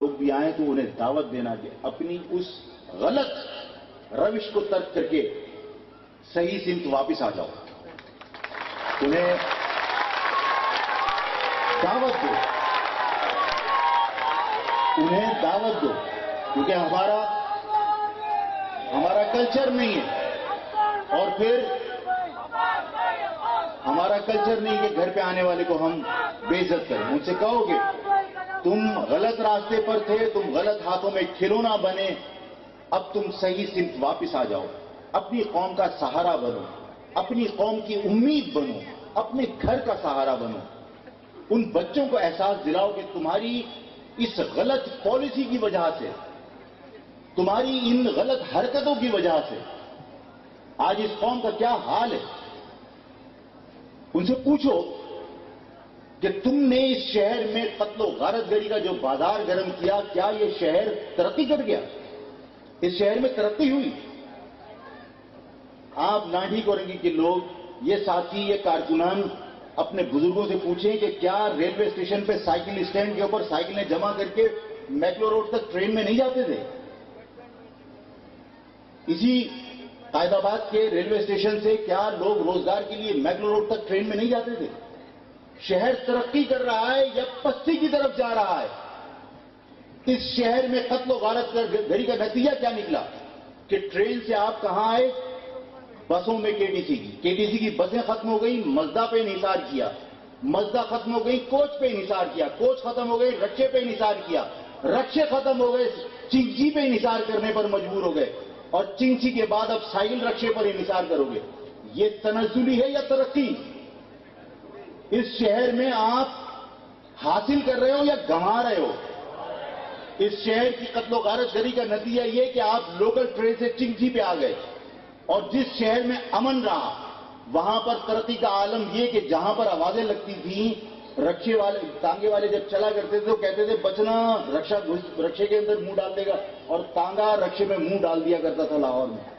لوگ بھی آئیں تو انہیں دعوت دینا کہ اپنی اس غلط روش کو ترک کر کے صحیح سمت واپس آ جاؤ۔ انہیں دعوت دو۔ انہیں دعوت دو۔ کیونکہ ہمارا ہمارا کلچر نہیں ہے۔ اور پھر ہمارا کلچر نہیں کہ گھر پہ آنے والے کو ہم بے عزت کریں۔ ان سے کہو گے تم غلط راستے پر تھے، تم غلط ہاتھوں میں کھلونا بنے۔ اب تم صحیح سمت واپس آ جاؤ۔ اپنی قوم کا سہارا بنو، اپنی قوم کی امید بنو، اپنے گھر کا سہارا بنو۔ ان بچوں کو احساس دلاؤ کہ تمہاری اس غلط پالیسی کی وجہ سے، تمہاری ان غلط حرکتوں کی وجہ سے۔ آج اس قوم کا کیا حال ہے؟ ان سے پوچھو۔ کہ تم نے اس شہر میں قتل و غارت گری کا جو بازار گرم کیا کیا یہ شہر ترقی کر گیا؟ اس شہر میں ترقی ہوئی۔ آپ ناڈی کریں گے کہ لوگ، یہ ساتھی، یہ کارکنان اپنے بزرگوں سے پوچھیں کہ کیا ریلوے اسٹیشن پہ سائیکل اسٹینڈ کے اوپر سائیکلیں جمع کر کے میکلو روڈ تک ٹرین میں نہیں جاتے تھے؟ اسی قائد آباد کے ریلوے اسٹیشن سے کیا لوگ روزگار کے لیے میکلو روڈ تک ٹرین میں نہیں جاتے تھے؟ شہر ترقی کر رہا ہے یا پستی کی طرف جا رہا ہے؟ اس شہر میں قتل و غارت گھڑی کا نتیجہ کیا نکلا؟ کہ ٹرین سے آپ کہاں آئے؟ بسوں میں کے ٹی سی کی۔ کے ٹی سی کی بسیں ختم ہو گئی مزدہ پہ انحصار کیا۔ مزدہ ختم ہو گئی کوچ پہ انحصار کیا۔ کوچ ختم ہو گئی رکشے پہ انحصار کیا۔ رکشے ختم ہو گئے، چنچی پہ انحصار کرنے پر مجبور ہو گئے۔ اور چنچی کے بعد اب سائل رکشے پر انحصار کرو گے۔ یہ تنزلی ہے یا ترقی؟ اس شہر میں آپ حاصل کر رہے ہو یا گنوا رہے ہو؟ اس شہر کی قتل و غارت گری کا نتیجہ یہ کہ آپ لوکل ٹرین سے چنگی پہ آ گئے۔ اور جس شہر میں امن رہا، وہاں پر ترقی کا عالم یہ کہ جہاں پر آوازیں لگتی تھیں، رکشے والے، تانگے والے جب چلا کرتے تھے تو کہتے تھے، بچنا رکشا رکشے کے اندر منہ ڈال دے گا۔ اور تانگا رکشے میں منہ ڈال دیا کرتا تھا لاہور میں۔